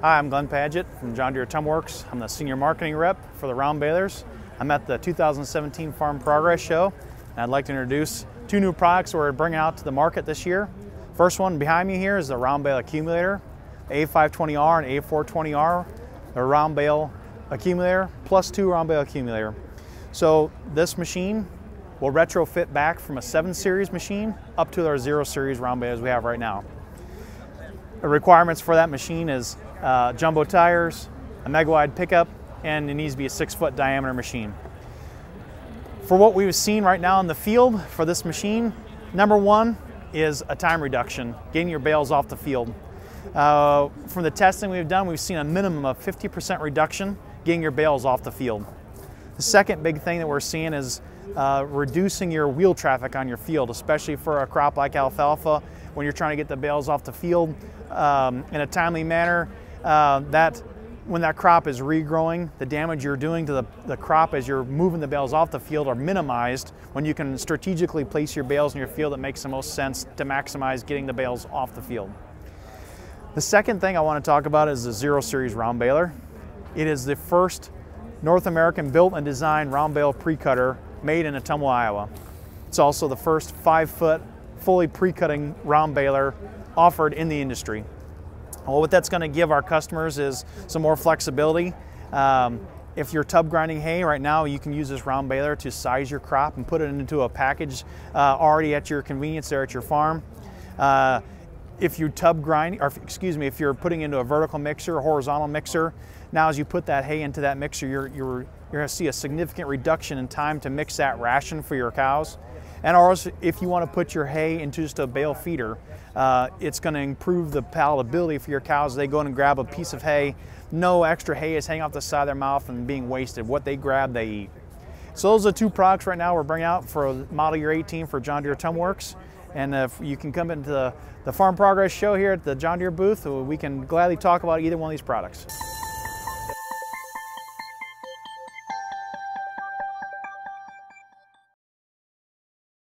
Hi, I'm Glenn Paget from John Deere Ottumwa Works. I'm the senior marketing rep for the round balers. I'm at the 2017 Farm Progress Show, and I'd like to introduce two new products we're bringing out to the market this year. First one behind me here is the round bale accumulator, A520R and A420R, a round bale accumulator plus two round bale accumulator. So this machine will retrofit back from a 7 series machine up to our 0 series round balers we have right now. The requirements for that machine is uh, jumbo tires, a mega wide pickup, and it needs to be a six foot diameter machine. For what we've seen right now in the field for this machine, number one is a time reduction, getting your bales off the field. Uh, from the testing we've done, we've seen a minimum of 50% reduction getting your bales off the field. The second big thing that we're seeing is uh, reducing your wheel traffic on your field, especially for a crop like alfalfa when you're trying to get the bales off the field um, in a timely manner. Uh, that when that crop is regrowing, the damage you're doing to the, the crop as you're moving the bales off the field are minimized when you can strategically place your bales in your field that makes the most sense to maximize getting the bales off the field. The second thing I want to talk about is the Zero Series round baler. It is the first North American built and designed round bale pre-cutter made in Ottumwa, Iowa. It's also the first five foot fully pre-cutting round baler offered in the industry. Well, what that's going to give our customers is some more flexibility. Um, if you're tub grinding hay right now, you can use this round baler to size your crop and put it into a package uh, already at your convenience there at your farm. Uh, if you tub grind, or excuse me, if you're putting into a vertical mixer, horizontal mixer, now as you put that hay into that mixer, you're, you're, you're gonna see a significant reduction in time to mix that ration for your cows. And also, if you want to put your hay into just a bale feeder, uh, it's going to improve the palatability for your cows. They go in and grab a piece of hay. No extra hay is hanging off the side of their mouth and being wasted. What they grab, they eat. So those are the two products right now we're bringing out for model year 18 for John Deere Ottumwa Works. And if you can come into the, the Farm Progress show here at the John Deere booth, we can gladly talk about either one of these products.